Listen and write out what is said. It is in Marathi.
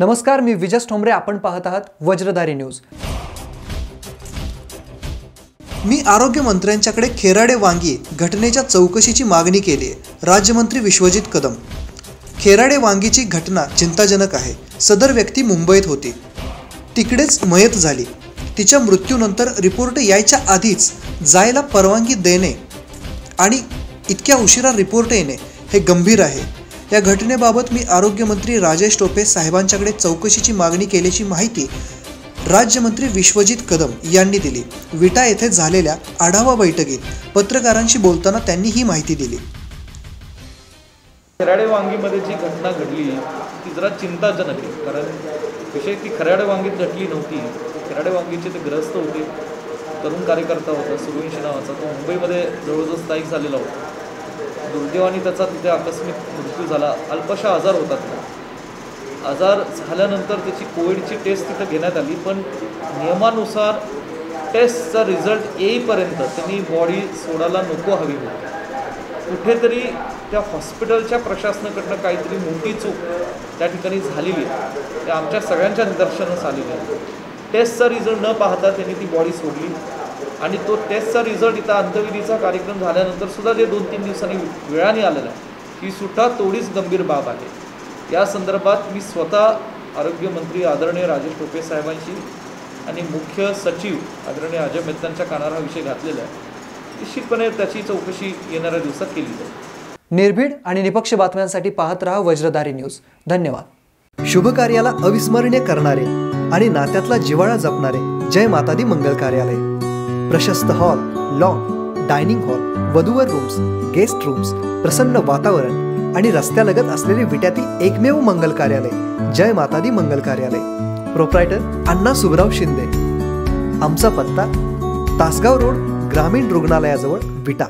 नमस्कार मी विजस ठोंबरे. आपण पाहत आहात वज्रधारी न्यूज. मी आरोग्य मंत्र्यांच्याकडे खेराडे वांगी घटनेच्या चौकशीची मागणी केली आहे राज्यमंत्री विश्वजित कदम. खेराडे वांगीची घटना चिंताजनक आहे. सदर व्यक्ती मुंबईत होती. तिकडेच मयत झाली. तिच्या मृत्यूनंतर रिपोर्ट यायच्या आधीच जायला परवानगी देणे आणि इतक्या उशिरा रिपोर्ट येणे हे गंभीर आहे. या घटनेबाबत मी आरोग्यमंत्री राजेश टोपे साहेबांच्याकडे चौकशीची मागणी केल्याची माहिती राज्यमंत्री विश्वजित कदम यांनी दिली. विटा येथे झालेल्या आढावा बैठकीत पत्रकारांशी बोलताना त्यांनी ही माहिती दिली. खराडे वांगीमध्ये जी घटना घडली ती जरा चिंताजनक आहे. कारण विषय ती खराडे वांगीत घडली नव्हती. खराडे वांगीचे ते ग्रस्त होते. तरुण कार्यकर्ता होता सूर्यवंशी नावाचा तो मुंबईमध्ये जवळजवळ स्थायिक झालेला होता. दुर्दैवाने त्याचा तिथे आकस्मिक मृत्यू झाला. अल्पशा आजार होता त्याला आजार झाल्यानंतर त्याची कोविडची टेस्ट तिथं घेण्यात आली पण नियमानुसार टेस्टचा रिझल्ट येईपर्यंत त्यांनी बॉडी सोडायला नको हवी होती. कुठेतरी त्या हॉस्पिटलच्या प्रशासनाकडनं काहीतरी मोठी चूक त्या ठिकाणी झालेली आहे. ते आमच्या सगळ्यांच्या निदर्शनास आलेली आहे. टेस्टचा रिझल्ट न पाहता त्यांनी ती बॉडी सोडली. आणि तो टेस्टचा रिझल्ट इथं अंत्यविधीचा कार्यक्रम झाल्यानंतर सुद्धा जे दोन तीन दिवसांनी वेळाने आलेलं आहे ही सुद्धा तेवढीच गंभीर बाब आहे. या संदर्भात मी स्वतः आरोग्यमंत्री आदरणीय राजेश टोपे साहेबांशी आणि मुख्य सचिव आदरणीय अजय मेहतांच्या कानावर हा विषय घातलेला आहे. निश्चितपणे त्याची चौकशी येणाऱ्या दिवसात केली जाईल. निर्भीड आणि निपक्ष बातम्यांसाठी पाहत रहा वज्रधारी न्यूज. धन्यवाद. शुभ कार्याला अविस्मरणीय करणारे आणि नात्यातला जिव्हाळा जपणारे जय मातादी मंगल कार्यालय. प्रशस्त हॉल लॉन डायनिंग हॉल वधूवर रूम्स गेस्ट रूम्स प्रसन्न वातावरण आणि रस्त्यालगत असलेले विट्यातील एकमेव मंगल कार्यालय जय मातादी मंगल कार्यालय. प्रोप्रायटर अण्णा सुबराव शिंदे. आमचा पत्ता तासगाव रोड ग्रामीण रुग्णालयाजवळ विटा.